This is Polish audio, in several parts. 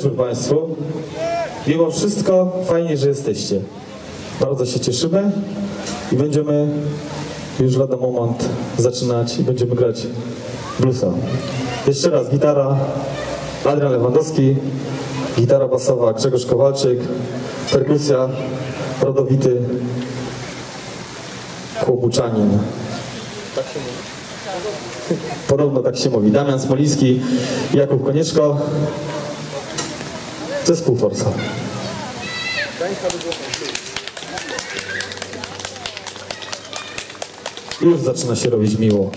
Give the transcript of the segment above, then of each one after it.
Życzmy Państwu. Mimo wszystko fajnie, że jesteście. Bardzo się cieszymy i będziemy już lada moment zaczynać i będziemy grać bluesa. Jeszcze raz gitara Adrian Lewandowski, gitara basowa Grzegorz Kowalczyk, perkusja rodowity kłobuczanin. Tak się mówi. Podobno tak się mówi. Damian Smoliński, Jakub Konieczko, Zespół Forsa. Już zaczyna się robić miło.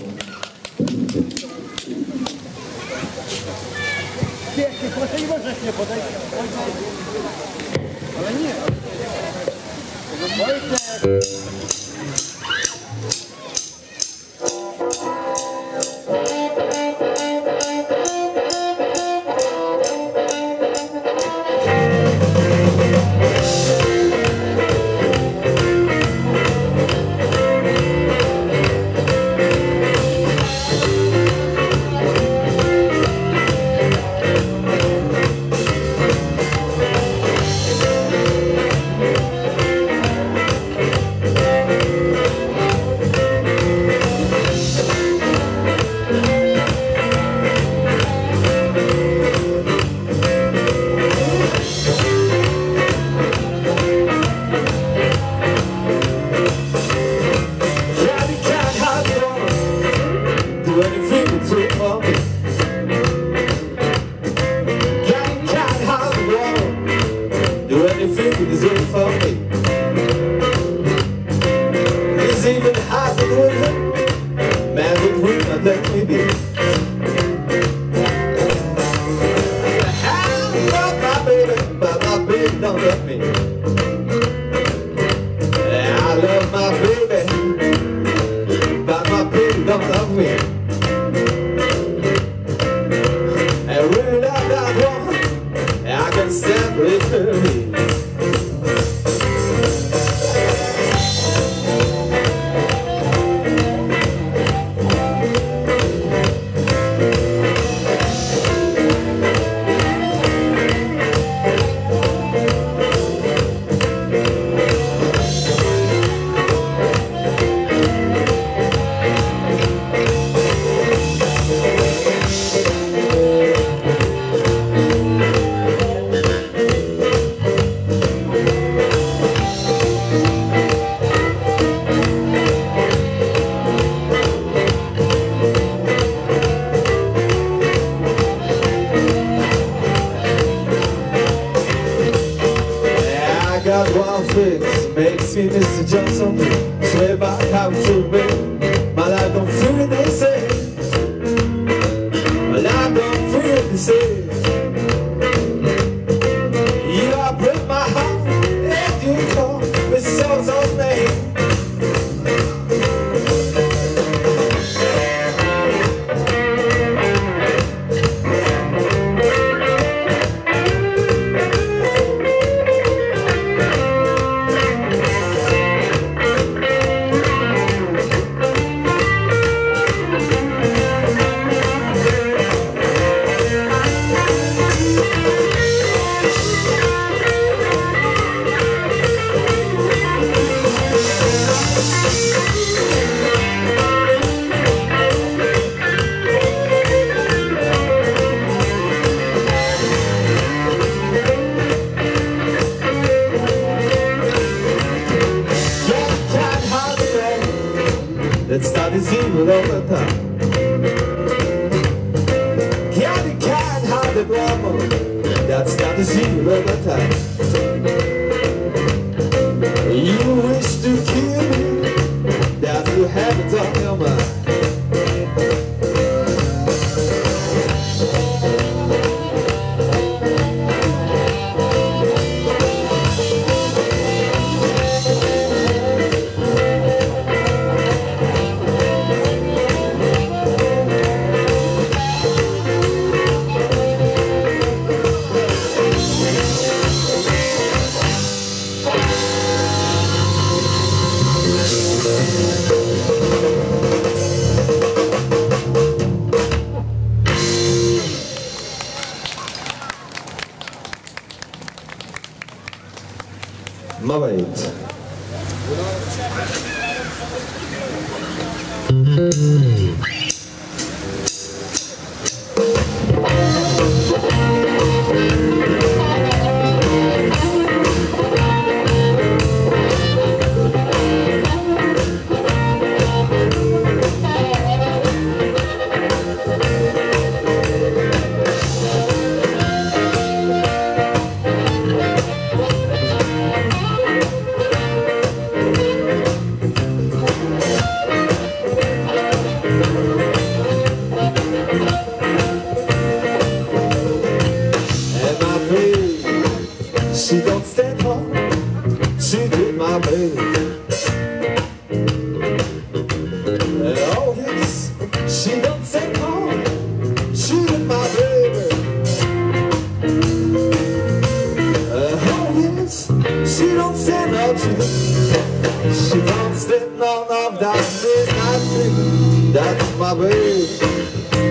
That's my baby.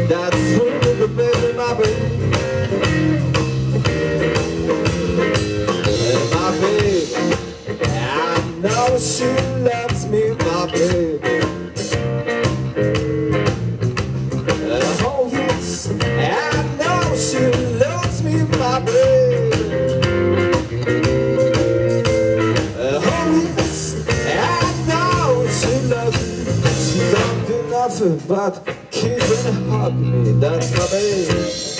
That's really the baby, my baby. And my baby. I know she hug me, that's my baby.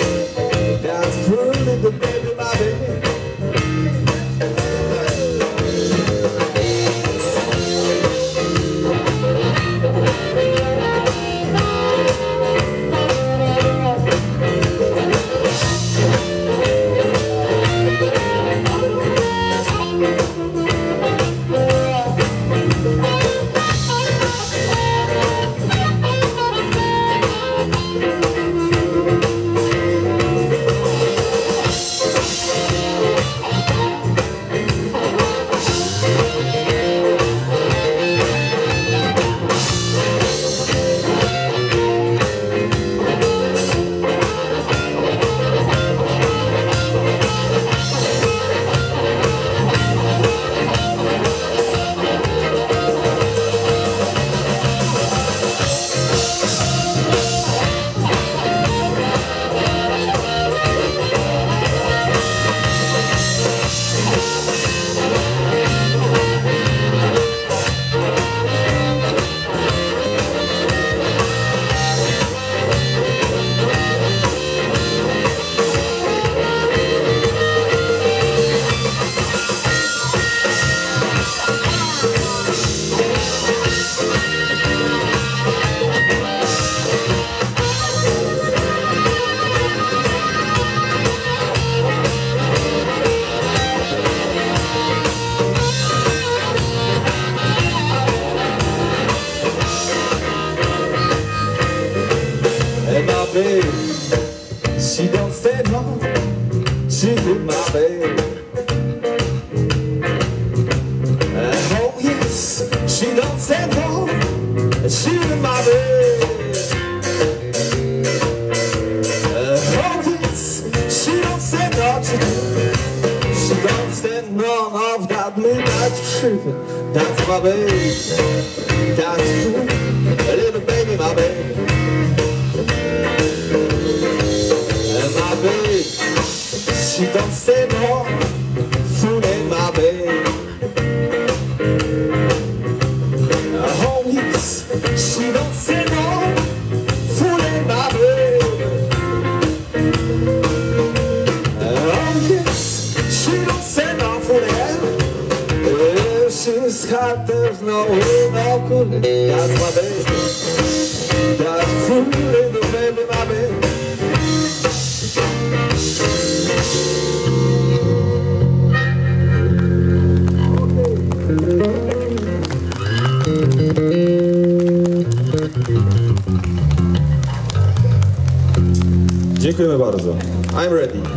that's my baby, that's true, little baby, my baby. My baby, she don't say una colina guabè Dziękujemy bardzo. I'm ready.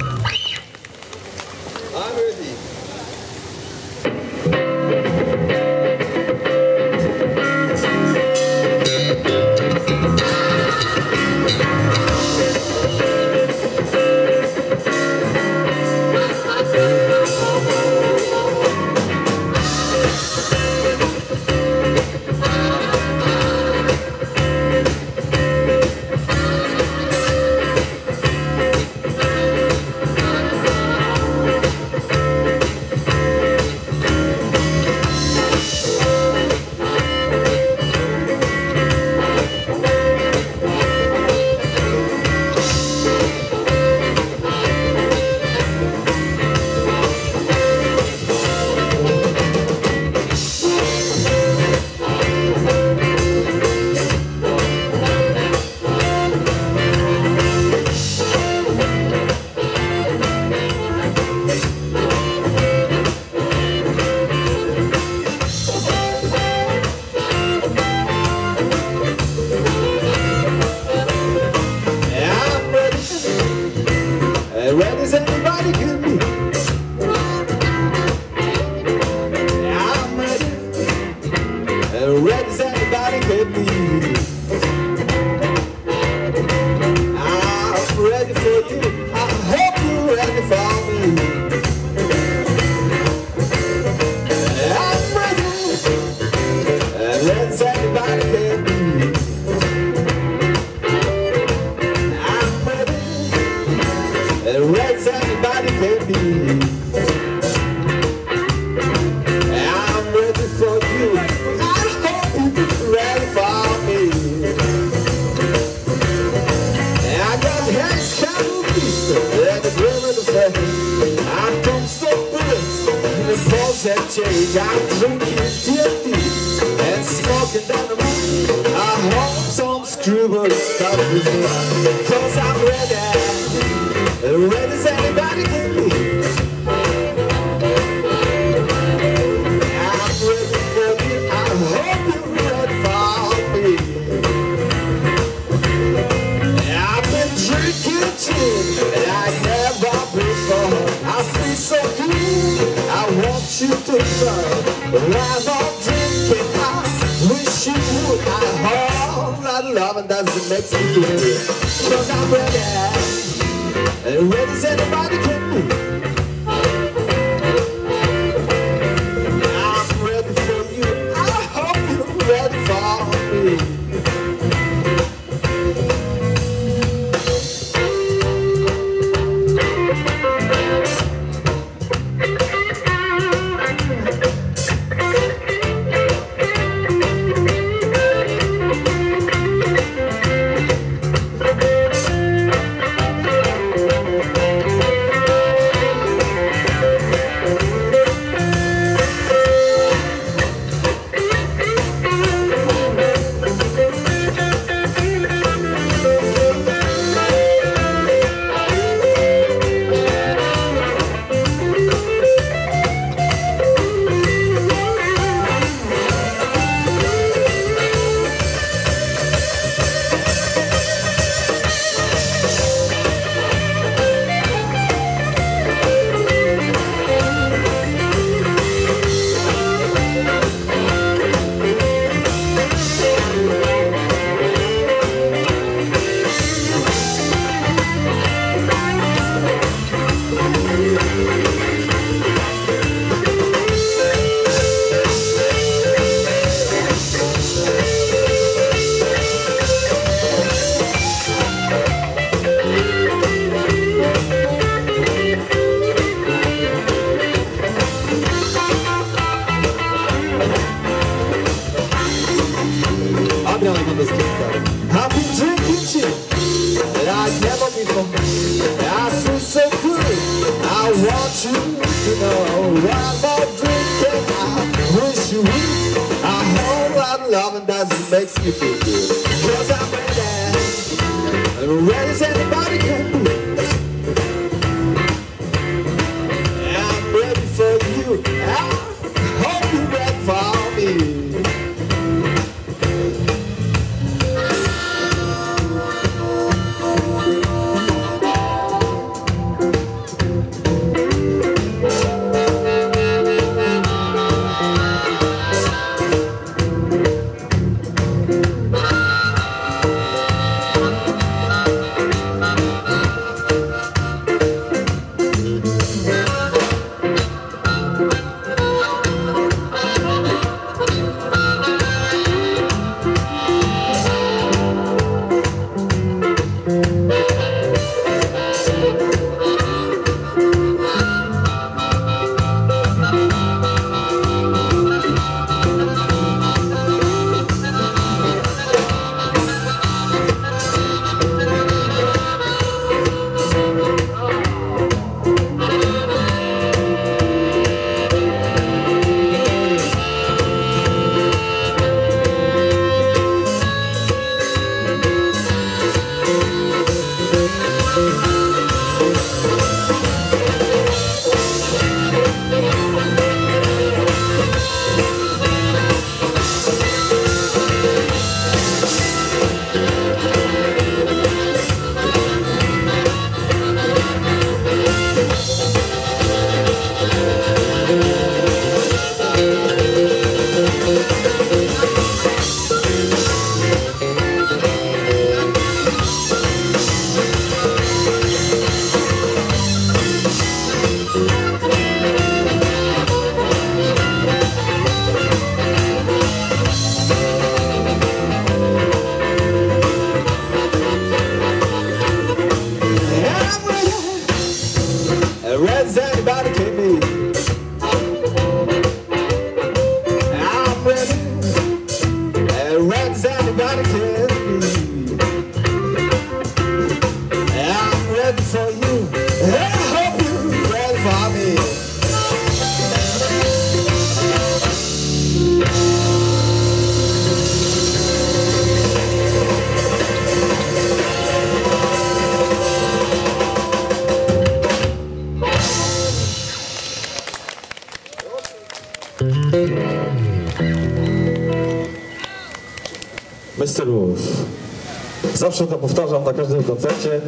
zawsze to powtarzam na każdym koncercie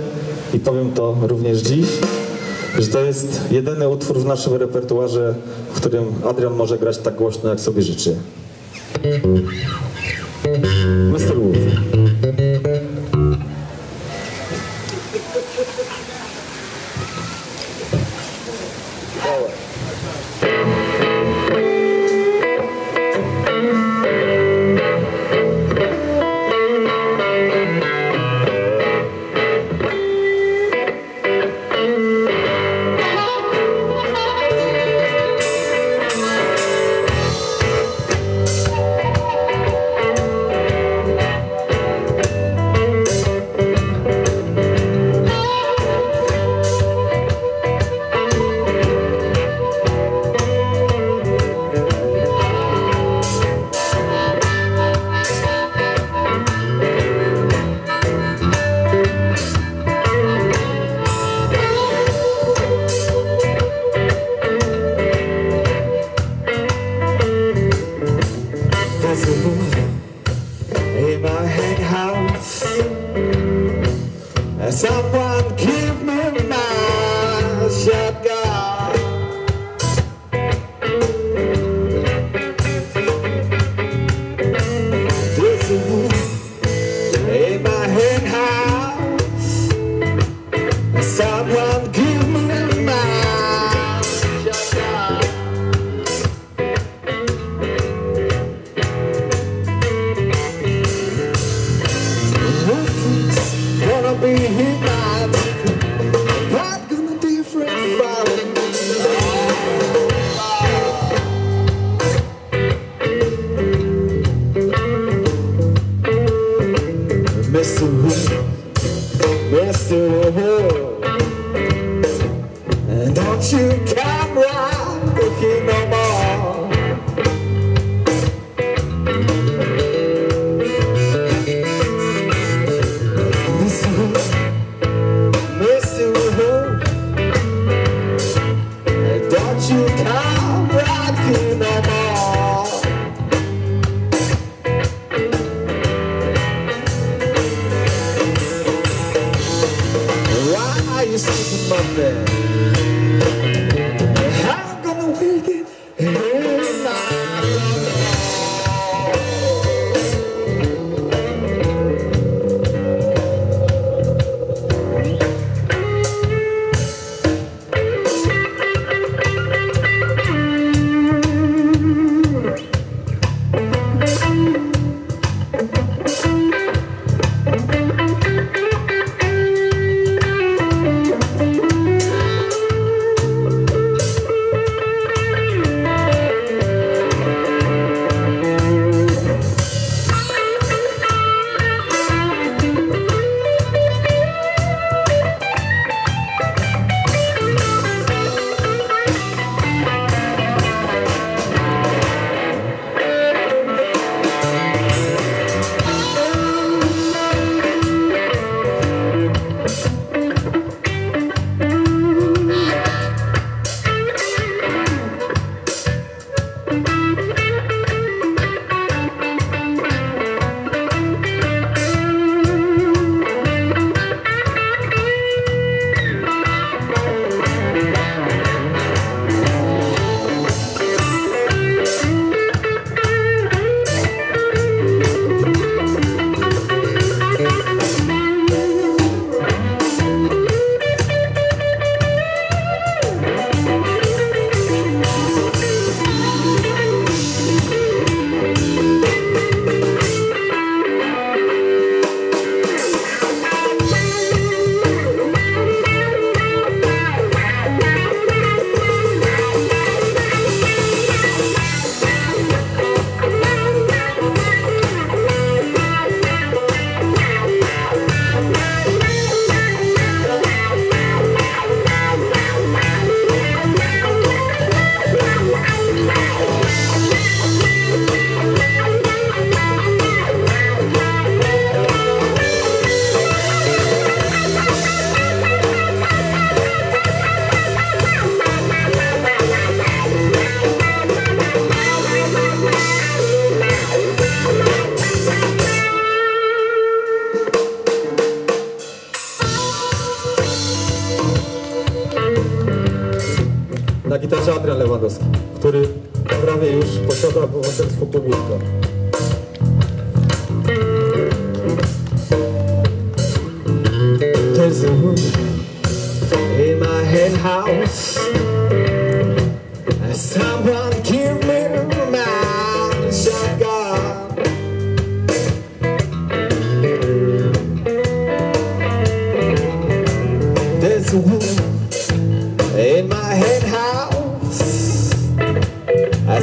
i powiem to również dziś, że to jest jedyny utwór w naszym repertuarze, w którym Adrian może grać tak głośno, jak sobie życzy.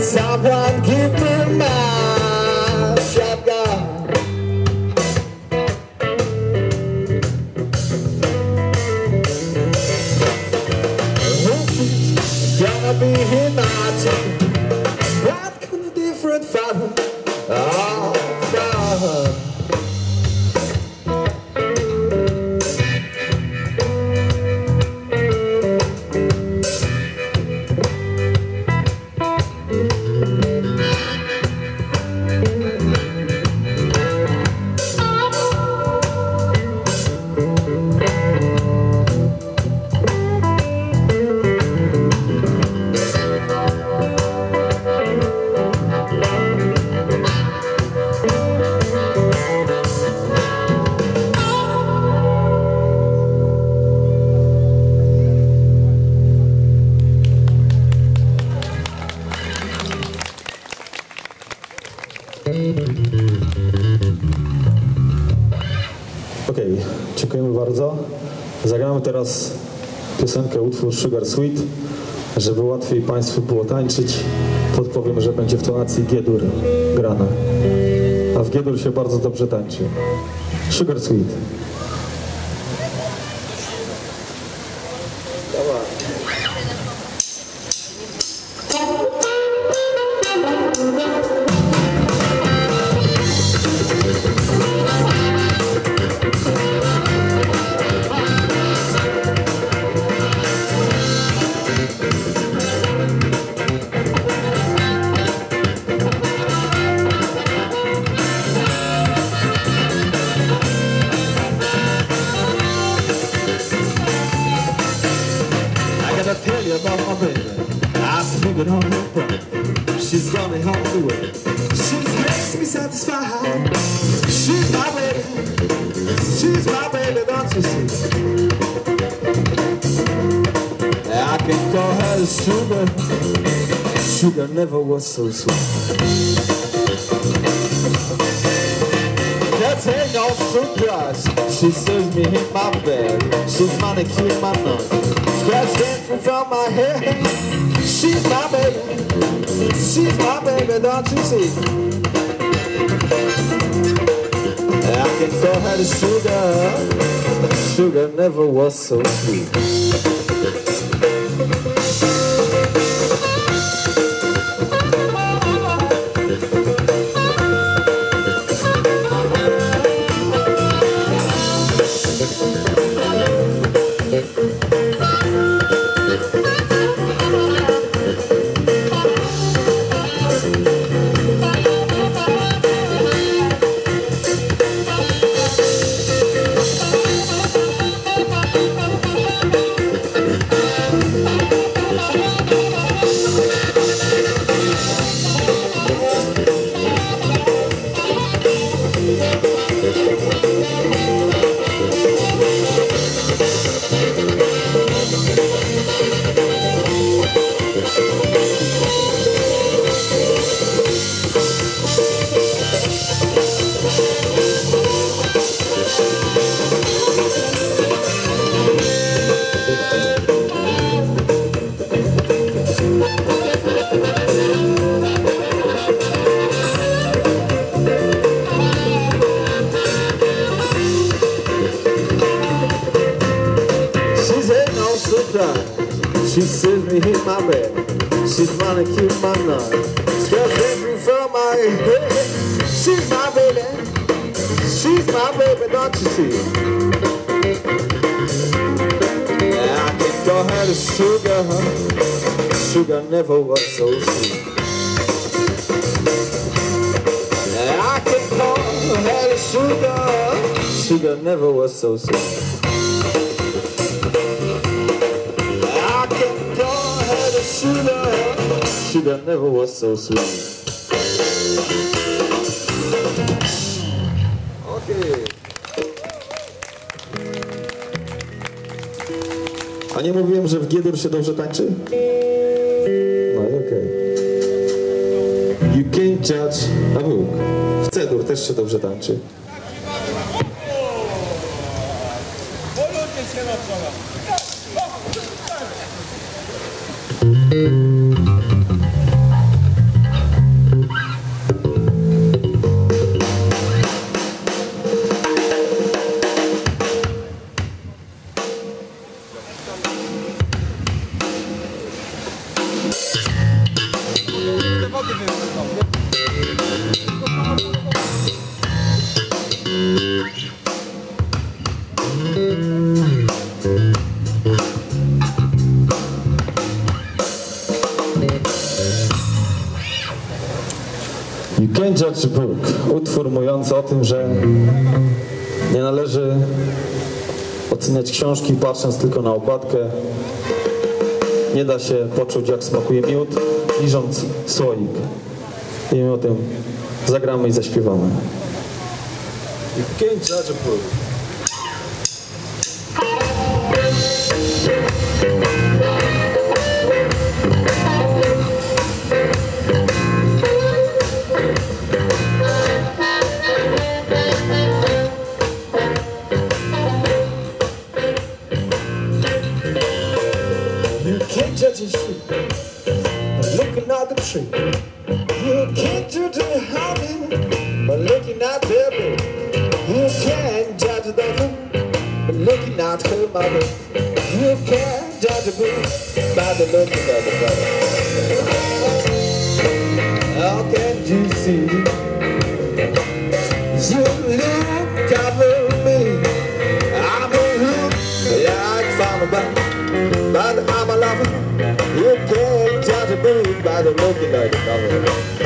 Someone give me teraz piosenkę, utwór Sugar Sweet. Żeby łatwiej Państwu było tańczyć, podpowiem, że będzie w tonacji G-dur grana. A w G-dur się bardzo dobrze tańczy. Sugar Sweet. So sweet. Ain't no surprise. She serves me in my bed. She's manicure my nut. Scratch dancing from my head. She's my baby. She's my baby, don't you see? I can call her the sugar. Sugar never was so sweet. She sees me in my bed. She's manicure my nut. Scratch every from my head. She's my baby. She's my baby, don't you see? Yeah, I can call her the sugar. Sugar never was so sweet. Yeah, I can call her the sugar. Sugar never was so sweet. Sugar, sugar never was so sweet. A nie mówiłem, że w G-dur się dobrze tańczy? No i okej. You can't judge a book. W C-dur też się dobrze tańczy. Judge book. Utwór mówiący o tym, że nie należy oceniać książki patrząc tylko na okładkę. Nie da się poczuć jak smakuje miód, liżąc słoik. I my o tym zagramy i zaśpiewamy. You can't judge a book. Looking at her mother. You can't judge a book by the looking at the brother. How can you see? You look over me. I'm a look like farmer, but but I'm a lover. You can't judge a book by the looking at the cover.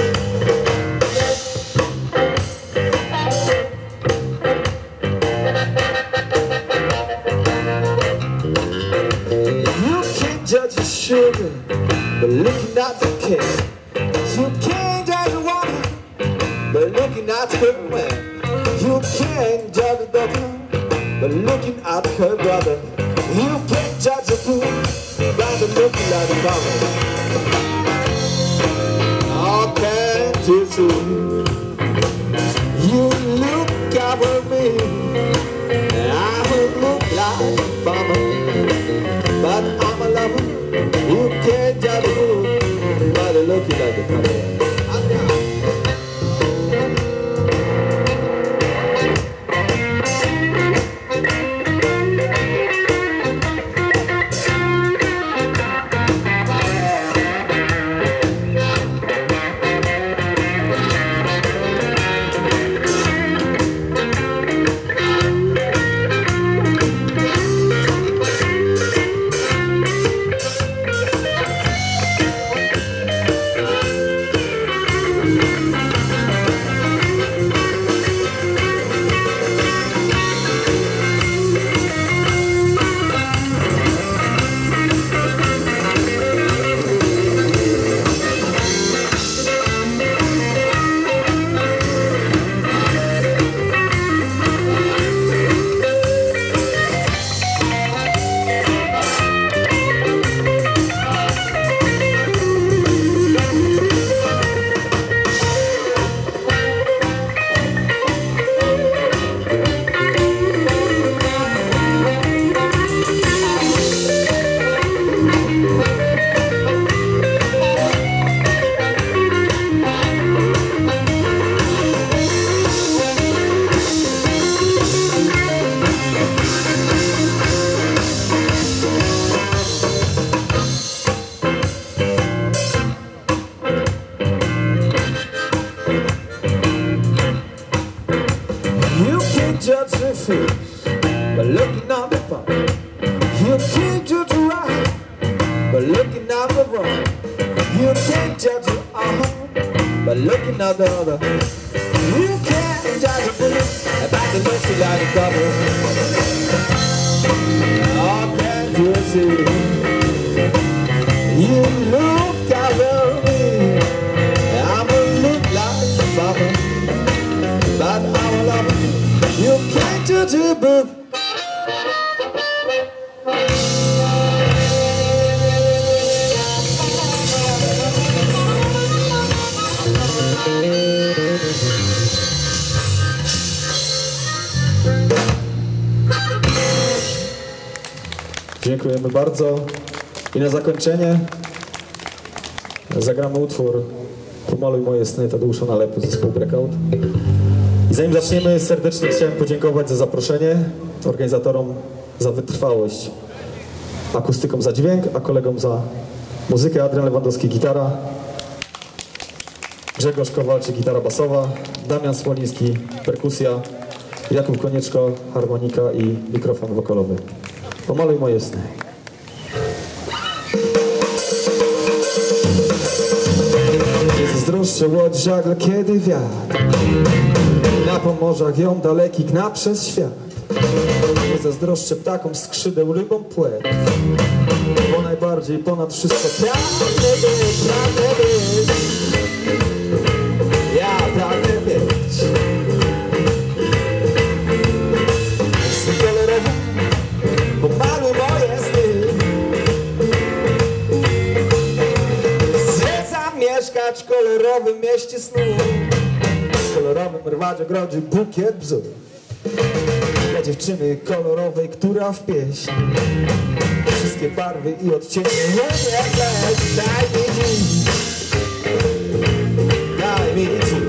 At the cake. You can't judge a woman by looking at her man. You can't judge a daughter by looking at her brother. You can't judge a book by the looking at the cover. How can't you see? You look over me, I would look like a farmer. But I'm look like a bardzo. I na zakończenie zagramy utwór Pomaluj moje sny Tadeusza Nalepy, zespół Breakout. I zanim zaczniemy, serdecznie chciałem podziękować za zaproszenie, organizatorom za wytrwałość, akustykom za dźwięk, a kolegom za muzykę. Adrian Lewandowski, gitara, Grzegorz Kowalczyk, gitara basowa, Damian Smoliński, perkusja, Jakub Konieczko, harmonika i mikrofon wokalowy. Pomaluj moje sny. Zazdroszczę łodź żagle, kiedy wiatr Na pomorzach ją daleki kna przez świat? Nie zazdroszczę ptakom skrzydeł, rybom płet Bo najbardziej ponad wszystko pragnę być, pragnę być kolorowym mieście snu. W kolorowym rwadzie grodzie bukiet bzów Dla dziewczyny kolorowej, która w pieśni Wszystkie barwy i odcienie pleć Daj mi dziś. Daj mi dziś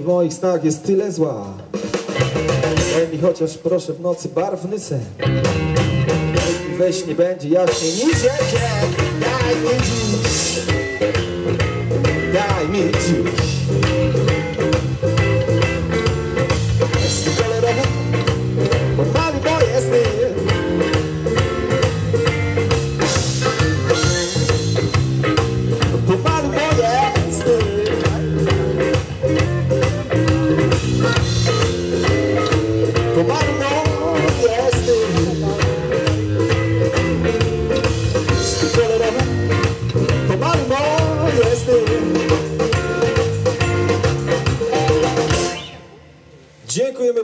W moich snach jest tyle zła. Daj mi chociaż proszę w nocy barwny sen Niech mi we śnie będzie jaśniej niż dzień Daj mi dziś. Daj mi dziś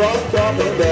drunk, talking